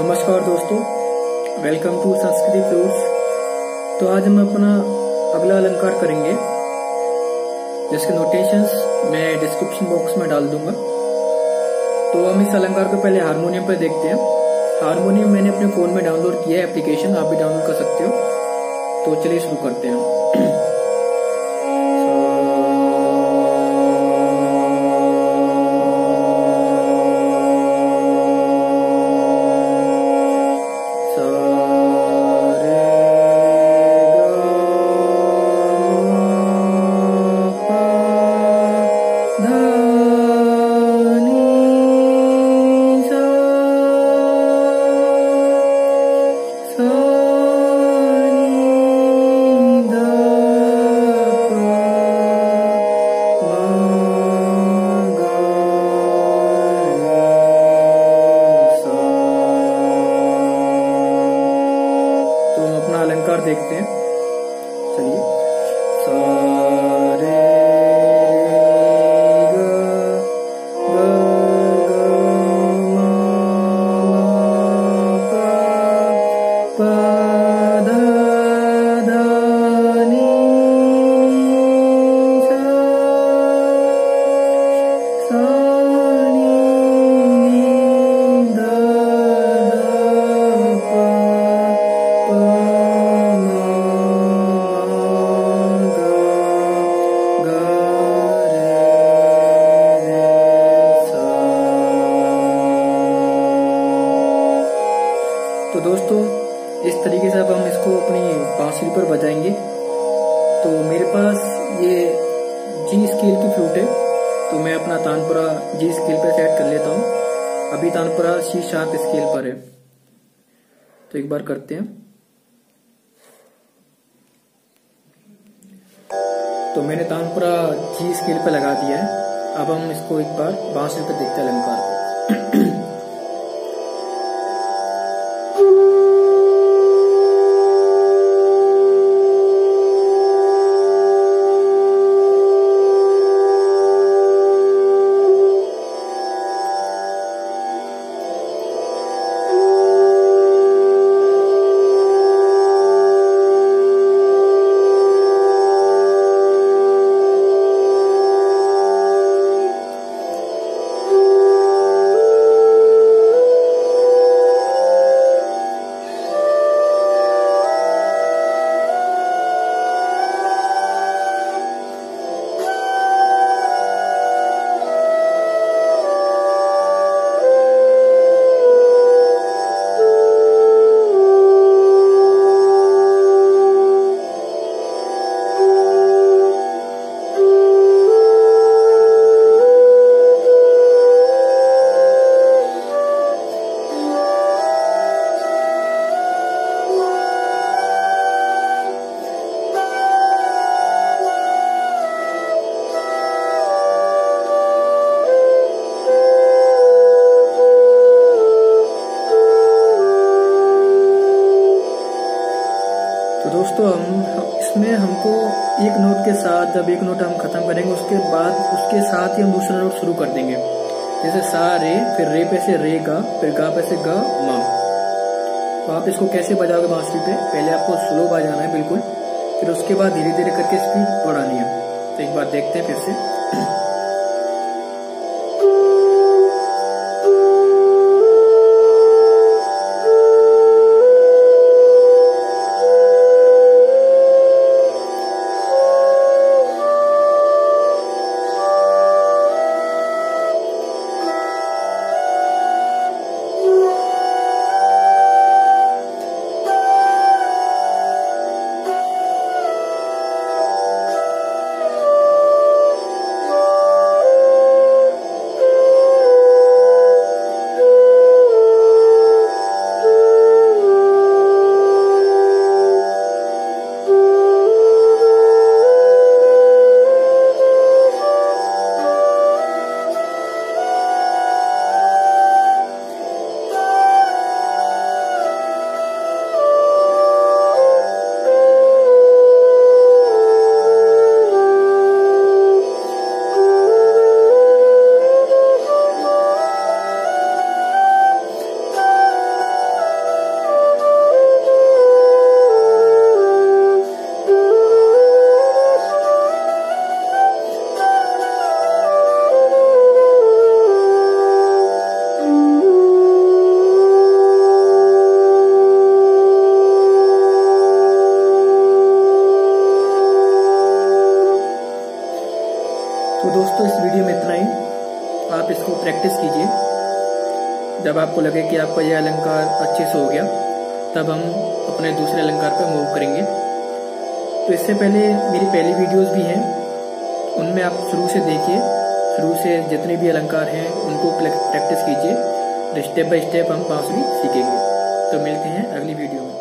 नमस्कार दोस्तों welcome to संस्कृति फ्रूट्स तो आज हम अपना अगला अलंकार करेंगे, जिसके नोटेशंस मैं डिस्क्रिप्शन बॉक्स में डाल दूँगा। तो हम इस अलंकार को पहले हारमोनियम पर देखते हैं। हारमोनियम मैंने अपने फ़ोन में डाउनलोड किया है एप्लीकेशन आप भी डाउनलोड कर सकते हो। तो चलिए शुरू करते हैं। बांसुरी पर बजाएँगे। तो मेरे पास ये जी स्केल की फ्लूट है। तो मैं अपना तानपुरा जी स्केल पर सेट कर लेता हूँ। अभी तानपुरा सी शार्प स्केल पर है। तो एक बार करते हैं। तो मैंने तानपुरा जी स्केल पर लगा दिया है। अब हम इसको एक बार बांसुरी पर देखते हैं अलंकार तो हम, इसमें हमको एक नोट के साथ जब एक नोट हम खत्म करेंगे, उसके बाद, उसके साथ ही हम दूसरा नोट शुरू कर देंगे। जैसे सा, रे, फिर रे पे से रे गा, फिर गा पे से गा, मा। तो आप इसको कैसे बजाओगे बांसुरी पे? पहले आपको स्लो बजाना है, बिल्कुल। फिर उसके बाद धीरे धीरे करके स्पीड बढ़ानी है। तो एक बार देखते हैं फिर से। जब आपको लगे कि आपका यह अलंकार अच्छे से हो गया, तब हम अपने दूसरे अलंकार पर मूव करेंगे। तो इससे पहले मेरी पहली वीडियोस भी हैं, उनमें आप शुरू से देखिए। शुरू से जितने भी अलंकार हैं, उनको प्रैक्टिस कीजिए। स्टेप बाय स्टेप हम बांसुरी सीखेंगे। तो मिलते हैं अगली वीडियो में।